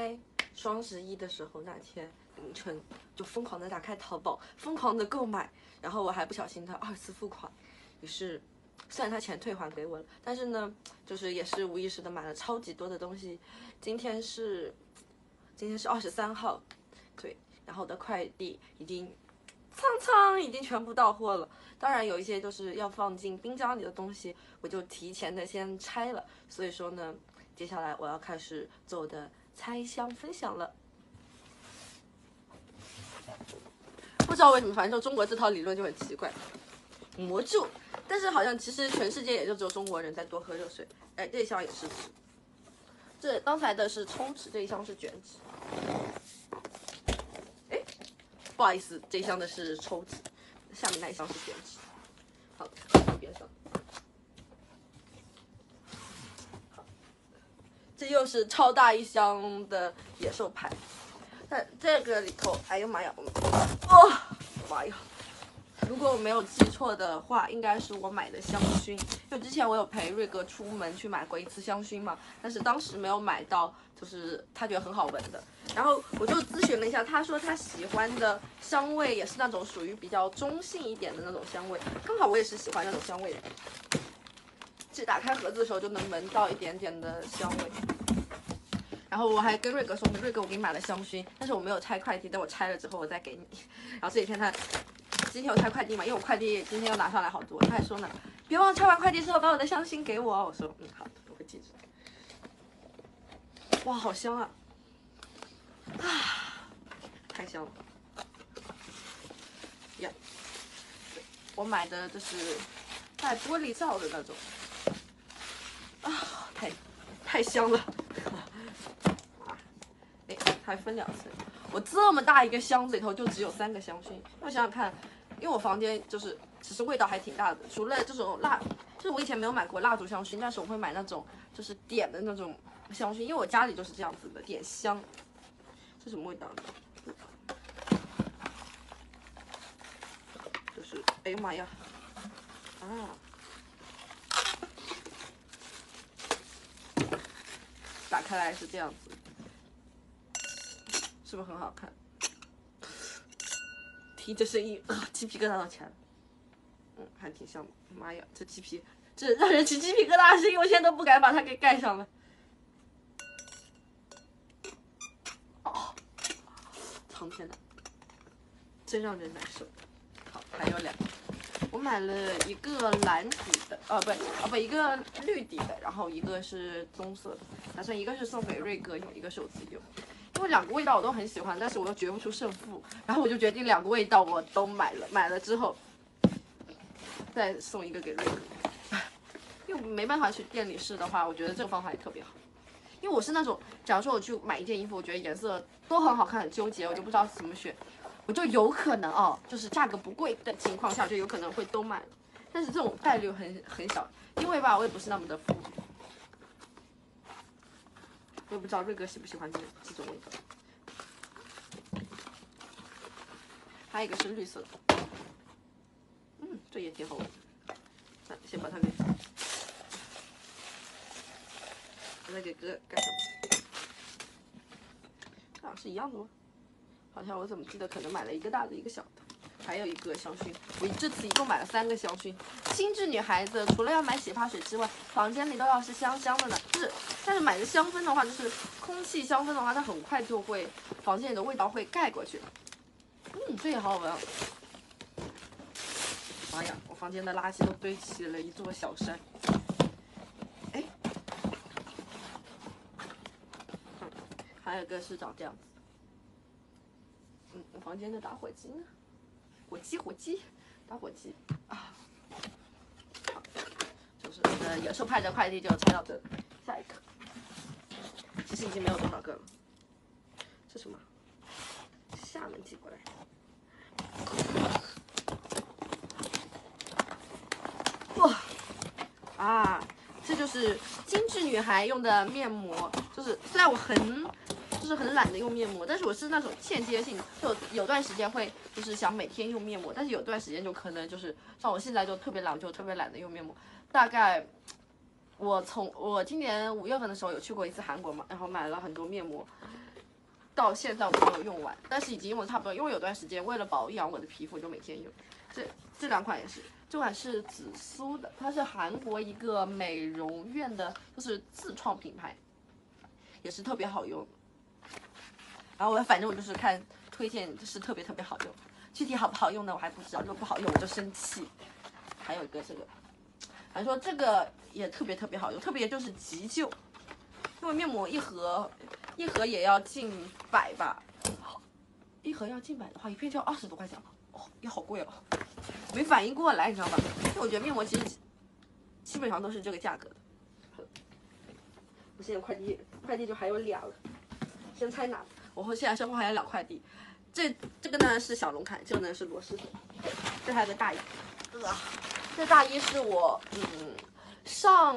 在双十一的时候那天凌晨就疯狂的打开淘宝，疯狂的购买，然后我还不小心的二次付款，于是虽然他钱退还给我了，但是呢，就是也是无意识的买了超级多的东西。今天是今天是二十三号，对，然后我的快递已经仓仓已经全部到货了。当然有一些就是要放进冰箱里的东西，我就提前的先拆了。所以说呢，接下来我要开始做我的拆箱分享了。不知道为什么，反正就中国这套理论就很奇怪，魔咒。但是好像其实全世界也就只有中国人在多喝热水。哎，这一箱也是纸，这刚才的是抽纸，这一箱是卷纸。哎，不好意思，这一箱的是抽纸。下面那一箱是卷纸，好，放边上。好，这又是超大一箱的野兽派，在这个里头，哎呦妈呀，哦，妈呀！如果我没有记错的话，应该是我买的香薰，因为之前我有陪瑞哥出门去买过一次香薰嘛，但是当时没有买到，就是他觉得很好闻的。然后我就咨询了一下，他说他喜欢的香味也是那种属于比较中性一点的那种香味，刚好我也是喜欢那种香味的。打开盒子的时候就能闻到一点点的香味。然后我还跟瑞哥说，瑞哥我给你买了香薰，但是我没有拆快递，等我拆了之后我再给你。然后这几天他。今天有拆快递嘛？因为我快递今天又拿上来好多，他还说呢，别忘拆完快递之后把我的香薰给我。我说嗯好的，我会记住。哇，好香啊！啊，太香了。呀，我买的这是带玻璃罩的那种。啊，太太香了。哎，还分两层。我这么大一个箱子里头就只有三个香薰，我想想看。因为我房间就是其实味道还挺大的，除了这种蜡，就是我以前没有买过蜡烛香薰，但是我会买那种就是点的那种香薰，因为我家里就是这样子的点香。是什么味道？就是哎呀妈呀！啊！打开来是这样子，是不是很好看？听这声音啊，鸡皮疙瘩都起来了。嗯，还挺像的。妈呀，这鸡皮，这让人起鸡皮疙瘩的声音，我现在都不敢把它给盖上了。哦，苍天呐，真让人难受。好，还有两个，我买了一个蓝底的，呃不，哦不，一个绿底的，然后一个是棕色的，打算一个是送给瑞哥用，一个是我自己用。因为两个味道我都很喜欢，但是我又决不出胜负，然后我就决定两个味道我都买了。买了之后，再送一个给瑞哥。因为没办法去店里试的话，我觉得这个方法也特别好。因为我是那种，假如说我去买一件衣服，我觉得颜色都很好看，很纠结，我就不知道怎么选，我就有可能哦，就是价格不贵的情况下，就有可能会都买了。但是这种概率很很小，因为吧，我也不是那么的富。我也不知道瑞哥喜不喜欢这这种味道。还有一个是绿色的，嗯，这也挺好闻。那先把它给，把它给哥盖上。啊，是一样的吗？好像我怎么记得可能买了一个大的，一个小的。还有一个香薰，我这次一共买了三个香薰。精致女孩子除了要买洗发水之外，房间里都要是香香的呢。就是，但是买的香氛的话，就是空气香氛的话，它很快就会房间里的味道会盖过去。嗯，这也好好闻。妈呀，我房间的垃圾都堆起了一座小山。哎，还有个是长这样。嗯，我房间的打火机呢？火机，火机，打火机啊！好，就是呃，野兽派的快递就拆到这，下一个，其实已经没有多少个了。这什么？厦门寄过来。哇！啊，这就是精致女孩用的面膜，就是虽然我很。是很懒得用面膜，但是我是那种间接性，就有段时间会就是想每天用面膜，但是有段时间就可能就是像我现在就特别懒，就特别懒得用面膜。大概我从我今年五月份的时候有去过一次韩国嘛，然后买了很多面膜，到现在我没有用完，但是已经用的差不多，因为有段时间为了保养我的皮肤，就每天用。这这两款也是，这款是紫苏的，它是韩国一个美容院的，就是自创品牌，也是特别好用。然后我反正我就是看推荐，就是特别特别好用，具体好不好用呢，我还不知道，如果不好用我就生气。还有一个这个。还说这个也特别特别好用，特别就是急救，因为面膜一盒一盒也要近百吧，一盒要近百的话，一片就要二十多块钱了，哦，也好贵哦，没反应过来，你知道吧？因为我觉得面膜其实基本上都是这个价格的。我现在快递快递就还有俩了，先拆哪？我现在身后还有两块地，这这个呢是小龙坎，这个呢是螺蛳粉，这还有个大衣，呃。这大衣是我嗯上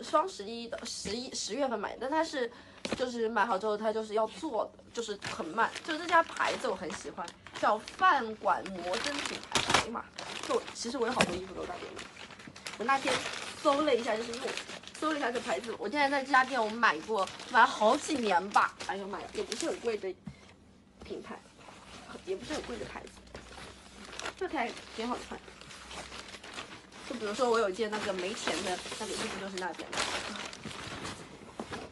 双十一的十一十月份买的，但它是就是买好之后它就是要做的，就是很慢。就这家牌子我很喜欢，叫饭馆魔毡品牌。哎呀妈，就其实我有好多衣服都在这里。我那天搜了一下，就是用搜了一下这牌子，我现在在这家店我买过，买了好几年吧。哎呀妈呀，也不是很贵的品牌，也不是很贵的牌子，这台挺好穿。就比如说，我有一件那个没钱的那个衣服，就是那件。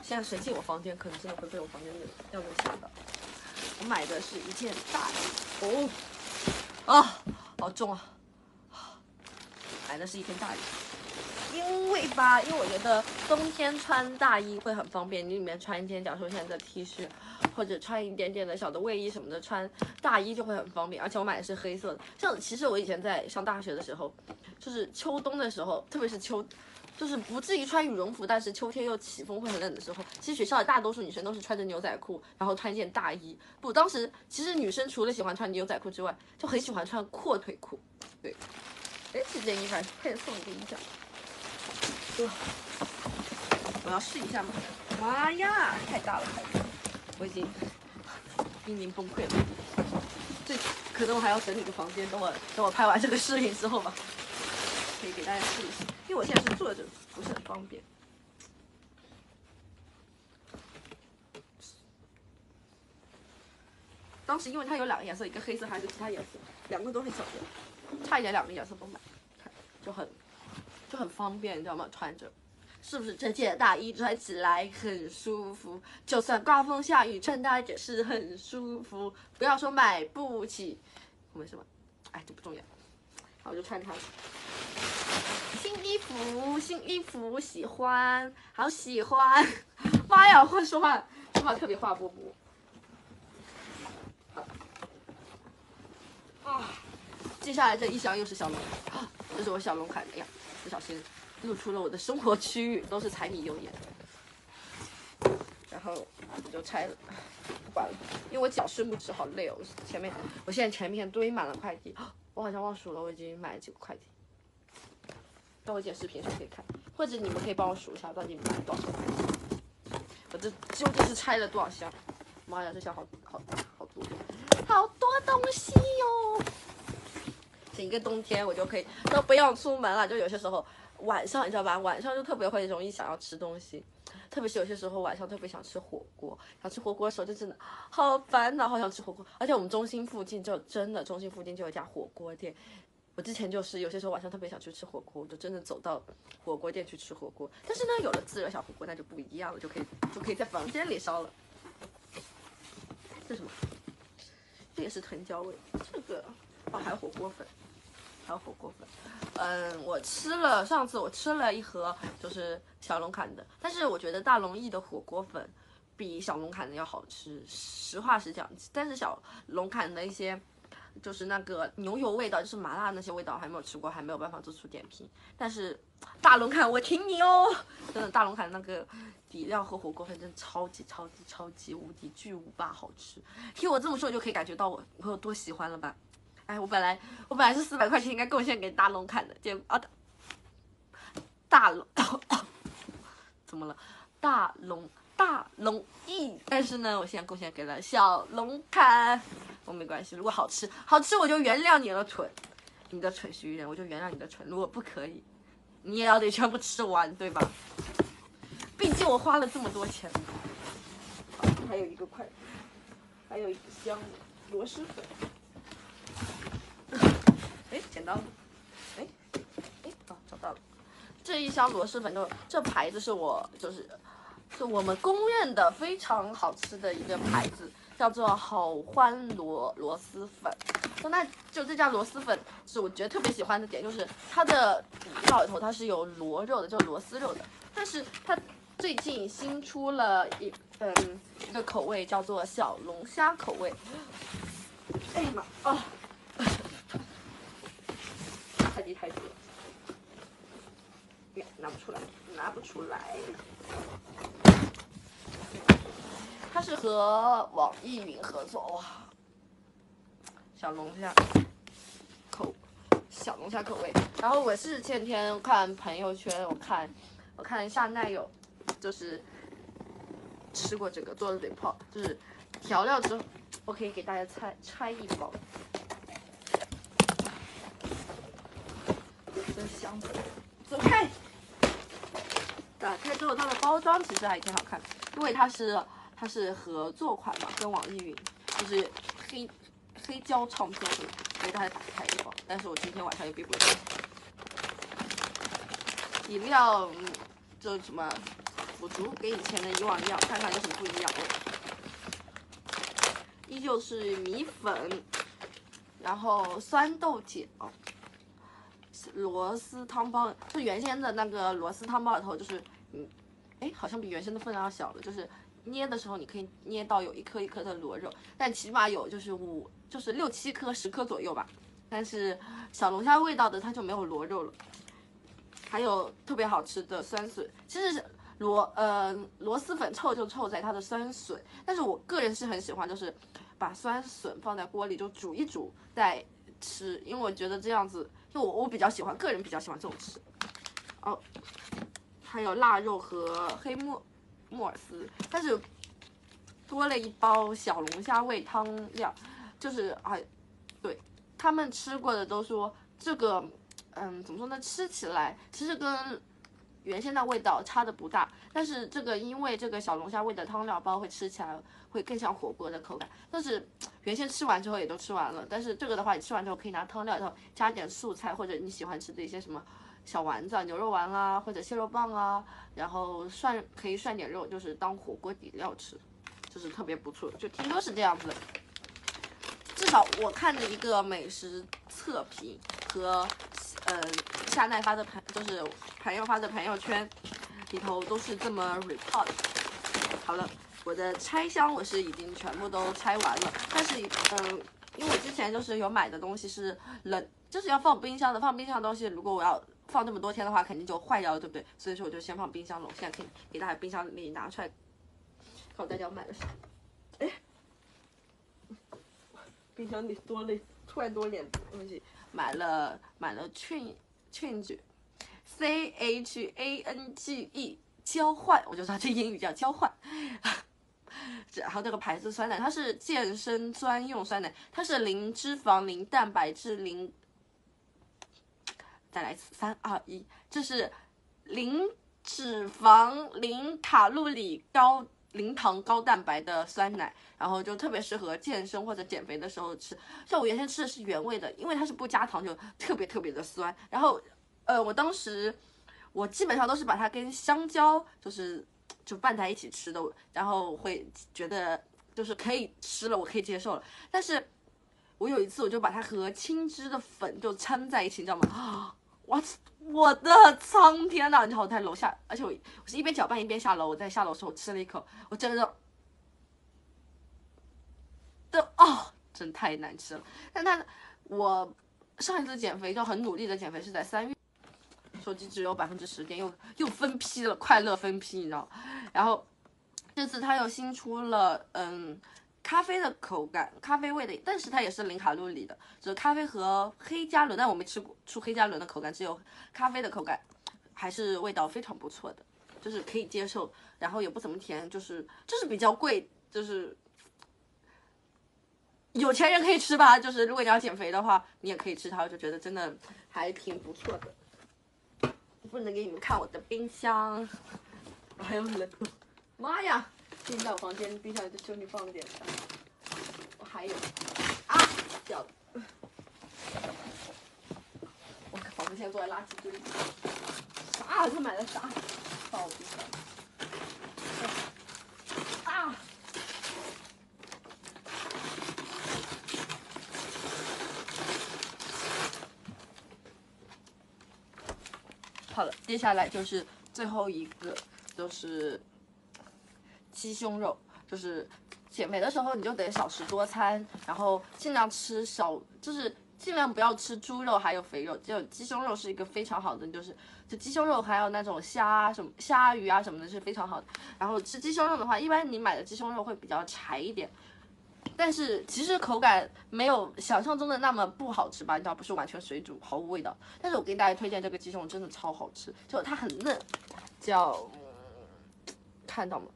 现在谁进我房间，可能真的会被我房间的调度吓到。我买的是一件大衣，哦，啊，好重啊！买的是一件大衣，因为吧，因为我觉得冬天穿大衣会很方便，你里面穿一件，假如说现在的 T 恤，或者穿一点点的小的卫衣什么的，穿大衣就会很方便。而且我买的是黑色的，像其实我以前在上大学的时候。就是秋冬的时候，特别是秋，就是不至于穿羽绒服，但是秋天又起风会很冷的时候，其实学校大多数女生都是穿着牛仔裤，然后穿一件大衣。不，当时其实女生除了喜欢穿牛仔裤之外，就很喜欢穿阔腿裤。对，哎，这件衣服配送给你讲。我要试一下吗？妈呀，太大了，我已经濒临崩溃了。这可能我还要整理个房间，等我等我拍完这个视频之后吧。可以给大家试一试，因为我现在是坐着，不是很方便。当时因为它有两个颜色，一个黑色还有一个其他颜色，两个都是小的，差一点两个颜色都买，看就很就很方便，你知道吗？穿着，是不是这件大衣穿起来很舒服？就算刮风下雨，穿它也是很舒服。不要说买不起，我们什么？哎，这不重要。好，我就穿它。新衣服，新衣服，喜欢，好喜欢！妈呀，会说话，说话特别话波波。啊，接下来这一箱又是小龙，这是我小龙款的呀，不小心露出了我的生活区域，都是柴米油盐。然后我就拆了，不管了，因为我脚伸不直，好累哦。前面，我现在前面堆满了快递，我好像忘数了，我已经买了几个快递。帮我剪视频时候可以看，或者你们可以帮我数一下到底买了多少块。我这究竟是拆了多少箱？妈呀，这箱好好好多，好多东西哟！整个冬天我就可以都不用出门了，就有些时候晚上你知道吧，晚上就特别会容易想要吃东西，特别是有些时候晚上特别想吃火锅，想吃火锅的时候就真的好烦恼，好想吃火锅。而且我们中心附近就真的中心附近就有一家火锅店。我之前就是有些时候晚上特别想去吃火锅，我就真的走到火锅店去吃火锅。但是呢，有了自热小火锅那就不一样了，就可以就可以在房间里烧了。这什么？这也是藤椒味。这个哦，还有火锅粉，还有火锅粉。嗯，我吃了上次我吃了一盒，就是小龙坎的，但是我觉得大龙燚的火锅粉比小龙坎的要好吃。实话实讲，但是小龙坎的一些。就是那个牛油味道，就是麻辣那些味道，还没有吃过，还没有办法做出点评。但是大龙坎，我挺你哦，真的大龙坎那个底料和火锅粉真的超级超级超级无敌巨无霸好吃。听我这么说，就可以感觉到我我有多喜欢了吧？哎，我本来我本来是四百块钱应该贡献给大龙坎的，结果啊大龙 怎么了？大龙大龙一，但是呢，我现在贡献给了小龙坎。我没关系，如果好吃，好吃我就原谅你了，蠢，你的蠢徐人，我就原谅你的蠢。如果不可以，你也要得全部吃完，对吧？毕竟我花了这么多钱。还有一个快，还有一个箱螺蛳粉。哎，捡到了！哎，哦，找到了。这一箱螺蛳粉就，这牌子是我就是是我们公认的非常好吃的一个牌子，叫做好欢螺螺蛳粉。那就这家螺蛳粉是我觉得特别喜欢的点，就是它的底料里头它是有螺肉的，就螺蛳肉的。但是它最近新出了一嗯一个口味，叫做小龙虾口味。哎呀妈啊！太低太低了，拿不出来，拿不出来。它是和网易云合作哇。小龙虾口，小龙虾口味。然后我是前天看朋友圈，我看，我看夏奈有，就是吃过这个做的嘴泡，就是调料之后，我可以给大家拆拆一包，箱子！走开！打开之后，它的包装其实还挺好看，因为它是它是合作款嘛，跟网易云，就是黑。黑胶唱片，所以大家打开一包。但是我今天晚上又闭不了。饮料，就什么腐竹，跟以前的以往一样，看看有什么不一样。依旧是米粉，然后酸豆角，螺丝汤包，就原先的那个螺丝汤包里头就是，嗯，哎，好像比原先的分量要小了，就是捏的时候你可以捏到有一颗一颗的螺肉，但起码有就是五。就是六七颗、十颗左右吧，但是小龙虾味道的它就没有螺肉了。还有特别好吃的酸笋，其实螺呃螺蛳粉臭就臭在它的酸笋，但是我个人是很喜欢，就是把酸笋放在锅里就煮一煮再吃，因为我觉得这样子，我我比较喜欢，个人比较喜欢这种吃。哦，还有腊肉和黑木木耳丝，但是多了一包小龙虾味汤料。就是啊，对他们吃过的都说这个，嗯，怎么说呢？吃起来其实跟原先的味道差的不大，但是这个因为这个小龙虾味的汤料包会吃起来会更像火锅的口感。但是原先吃完之后也都吃完了，但是这个的话，你吃完之后可以拿汤料，然后加点素菜或者你喜欢吃的一些什么小丸子、牛肉丸啊，或者蟹肉棒啊，然后涮可以涮点肉，就是当火锅底料吃，就是特别不错。就听说是这样子。至少我看的一个美食测评和，呃，夏奈发的朋就是朋友发的朋友圈里头都是这么 report。好了，我的拆箱我是已经全部都拆完了，但是，嗯，因为我之前就是有买的东西是冷，就是要放冰箱的，放冰箱的东西如果我要放这么多天的话，肯定就坏掉了，对不对？所以说我就先放冰箱了。我现在可以给大家冰箱里拿出来，看大家买了啥。哎。冰箱里多了，突然多点东西，买了买了 change，change，c h a n g e 交换，我就知道这英语叫交换。然后这个牌子酸奶，它是健身专用酸奶，它是零脂肪、零蛋白质、零，再来一次，三二一，这是零脂肪、零卡路里、高。零糖高蛋白的酸奶，然后就特别适合健身或者减肥的时候吃。像我原先吃的是原味的，因为它是不加糖，就特别特别的酸。然后，呃，我当时我基本上都是把它跟香蕉就是就拌在一起吃的，然后会觉得就是可以吃了，我可以接受了。但是我有一次我就把它和青汁的粉就掺在一起，你知道吗？啊，我。我的苍天呐！然后我在楼下，而且我我是一边搅拌一边下楼。我在下楼的时候吃了一口，我真的，的哦，真太难吃了。但他我上一次减肥就很努力的减肥是在三月，手机只有百分之十点，又又分批了，快乐分批，你知道？然后这次他又新出了，嗯。咖啡的口感，咖啡味的，但是它也是零卡路里的，就是咖啡和黑加仑，但我没吃过出黑加仑的口感，只有咖啡的口感，还是味道非常不错的，就是可以接受，然后也不怎么甜，就是就是比较贵，就是有钱人可以吃吧，就是如果你要减肥的话，你也可以吃它，我就觉得真的还挺不错的。不能给你们看我的冰箱，还有人，妈呀！进到房间冰箱里就兄弟放了点？我还有啊，掉了！我仿佛现在坐在垃圾堆里。啥？他买的啥？放我冰箱。啊！好了，接下来就是最后一个，就是鸡胸肉。就是减肥的时候，你就得少食多餐，然后尽量吃少，就是尽量不要吃猪肉还有肥肉，就鸡胸肉是一个非常好的，就是就鸡胸肉还有那种虾什么虾鱼啊什么的是非常好的。然后吃鸡胸肉的话，一般你买的鸡胸肉会比较柴一点，但是其实口感没有想象中的那么不好吃吧？你知道不是完全水煮毫无味道。但是我给大家推荐这个鸡胸肉真的超好吃，就它很嫩，叫看到吗？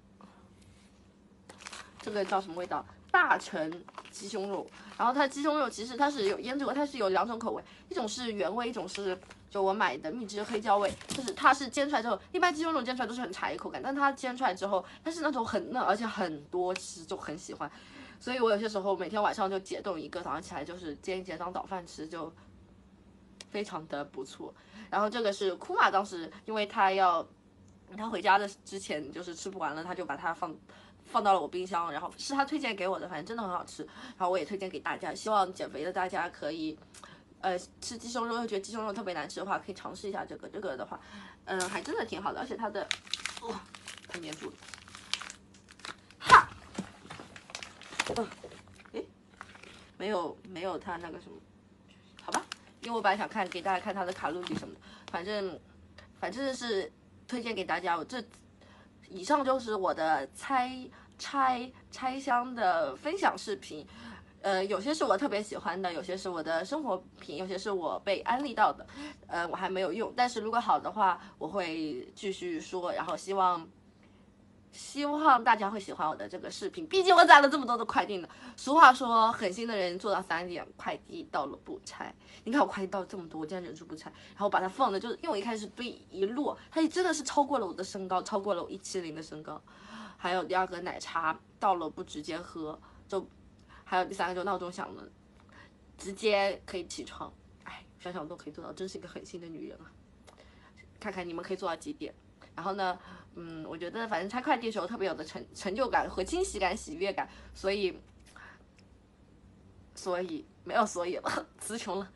这个叫什么味道？大成鸡胸肉。然后它鸡胸肉其实它是有腌制过，它是有两种口味，一种是原味，一种是就我买的秘制黑椒味。就是它是煎出来之后，一般鸡胸肉煎出来都是很柴口感，但它煎出来之后，它是那种很嫩，而且很多汁，就很喜欢。所以我有些时候每天晚上就解冻一个，早上起来就是煎一煎当早饭吃，就非常的不错。然后这个是库玛当时因为他要他回家的之前就是吃不完了，他就把它放。放到了我冰箱，然后是他推荐给我的，反正真的很好吃，然后我也推荐给大家。希望减肥的大家可以，呃，吃鸡胸肉又觉得鸡胸肉特别难吃的话，可以尝试一下这个。这个的话，嗯，还真的挺好的，而且它的，哇，它粘住了，哈，嗯，诶，没有没有它那个什么，好吧，因为我本来想看给大家看它的卡路里什么的，反正反正是推荐给大家，我这。以上就是我的拆拆拆箱的分享视频，呃，有些是我特别喜欢的，有些是我的生活品，有些是我被安利到的，呃，我还没有用，但是如果好的话，我会继续说，然后希望。希望大家会喜欢我的这个视频，毕竟我攒了这么多的快递呢。俗话说，狠心的人做到三点，快递到了不拆。你看我快递到了这么多，我竟然忍住不拆，然后把它放的，就是因为我一开始堆一摞，它真的是超过了我的身高，超过了我一七零的身高。还有第二个奶茶到了不直接喝，就还有第三个就闹钟响了，直接可以起床。哎，想想都可以做到，真是一个狠心的女人啊！看看你们可以做到几点。然后呢，嗯，我觉得反正拆快递的时候特别有的成成就感和惊喜感、喜悦感，所以，所以没有所以了，词穷了。